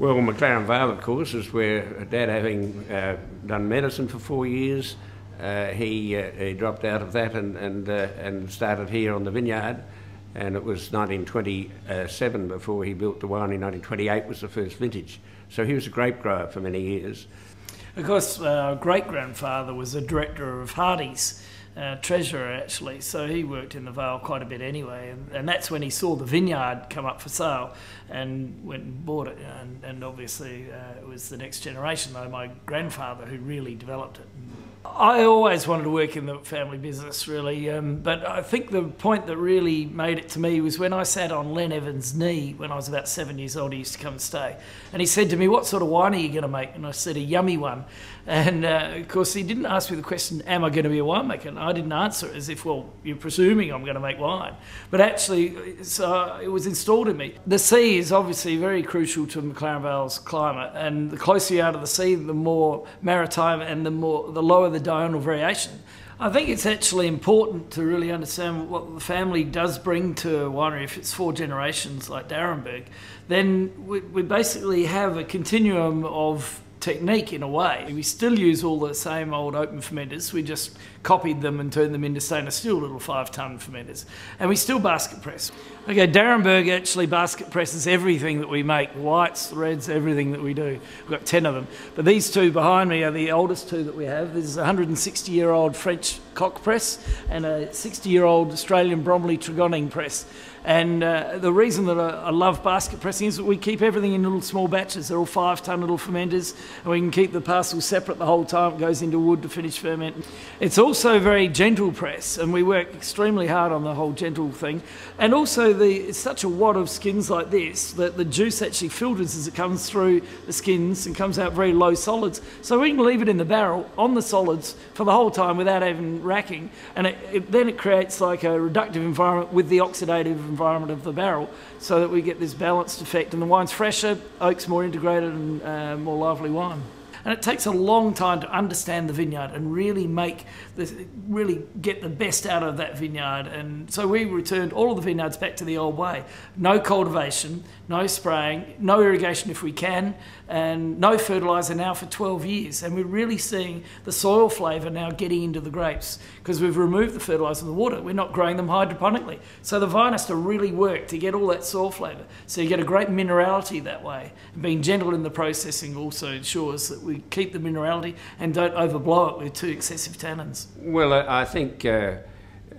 Well, McLaren Vale, of course, is where Dad, having uh, done medicine for four years, uh, he, uh, he dropped out of that and, and, uh, and started here on the vineyard. And it was 1927 before he built the winery. 1928 was the first vintage. So he was a grape grower for many years. Of course, our great grandfather was a director of Hardy's. Uh, treasurer actually, so he worked in the Vale quite a bit anyway, and, and that's when he saw the vineyard come up for sale and went and bought it. And, and obviously, uh, it was the next generation, though, my grandfather who really developed it. I always wanted to work in the family business, really, um, but I think the point that really made it to me was when I sat on Len Evans' knee when I was about seven years old. He used to come and stay, and he said to me, "What sort of wine are you going to make?" And I said, "A yummy one." And uh, of course, he didn't ask me the question, "Am I going to be a winemaker?" And I didn't answer it as if, "Well, you're presuming I'm going to make wine," but actually, so it was installed in me. The sea is obviously very crucial to McLaren Vale's climate, and the closer you are to the sea, the more maritime and the more the lower the diurnal variation. I think it's actually important to really understand what the family does bring to a winery. If it's four generations like d'Arenberg, then we, we basically have a continuum of technique in a way. We still use all the same old open fermenters. We just copied them and turned them into stainless steel little five ton fermenters. And we still basket press. Okay, d'Arenberg actually basket presses everything that we make whites, reds, everything that we do. We've got 10 of them. But these two behind me are the oldest two that we have. There's a 160 year old French cock press and a 60 year old Australian Bromley Tregonning press. And uh, the reason that I, I, love basket pressing is that we keep everything in little small batches. They're all five tonne little fermenters, and we can keep the parcels separate the whole time. It goes into wood to finish ferment. It's also very gentle press, and we work extremely hard on the whole gentle thing. And also, the, it's such a wad of skins like this that the juice actually filters as it comes through the skins and comes out very low solids. So we can leave it in the barrel on the solids for the whole time without even racking, and it, it, then it creates like a reductive environment with the oxidative environment of the barrel so that we get this balanced effect. And the wine's fresher, oak's more integrated and uh, more lively wine. On. And it takes a long time to understand the vineyard and really make the, really get the best out of that vineyard. And so we returned all of the vineyards back to the old way. No cultivation, no spraying, no irrigation if we can, and no fertiliser now for 12 years. And we're really seeing the soil flavour now getting into the grapes because we've removed the fertiliser and the water. We're not growing them hydroponically. So the vine has to really work to get all that soil flavour. So you get a great minerality that way. And being gentle in the processing also ensures that we keep the minerality and don't overblow it with too excessive tannins. Well, I think uh,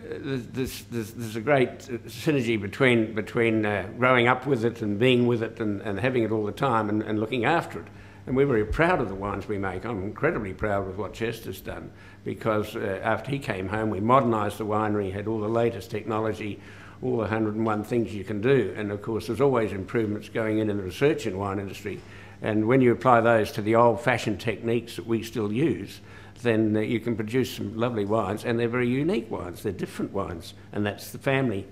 there's, there's, there's, a great synergy between, between uh, growing up with it and being with it and, and having it all the time and, and looking after it. And we're very proud of the wines we make. I'm incredibly proud of what Chester's done because uh, after he came home, we modernised the winery, had all the latest technology, all the 101 things you can do. And of course, there's always improvements going in in the research in wine industry. And when you apply those to the old fashioned techniques that we still use, then uh, you can produce some lovely wines, and they're very unique wines. They're different wines, and that's the family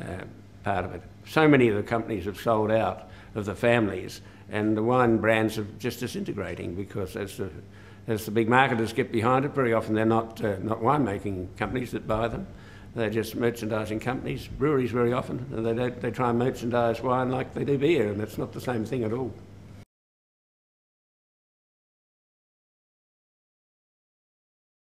uh, part of it. So many of the companies have sold out of the families, and the wine brands are just disintegrating because as the, as the big marketers get behind it, very often they're not, uh, not winemaking companies that buy them. They're just merchandising companies, breweries very often, and they, they try and merchandise wine like they do beer, and it's not the same thing at all.